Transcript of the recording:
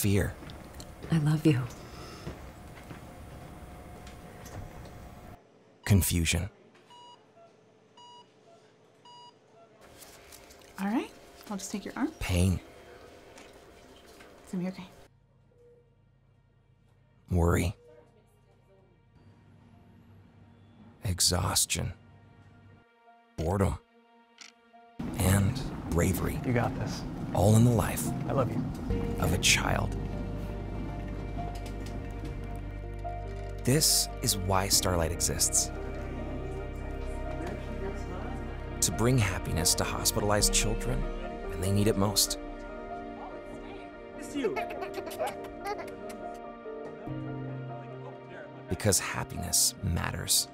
fear, I love you. confusion. All right. I'll just take your arm. pain, It's gonna be okay. worry, exhaustion, boredom, and bravery, You got this. All in the life I love you. of a child. This is why Starlight exists. To bring happiness to hospitalized children when they need it most. Because happiness matters.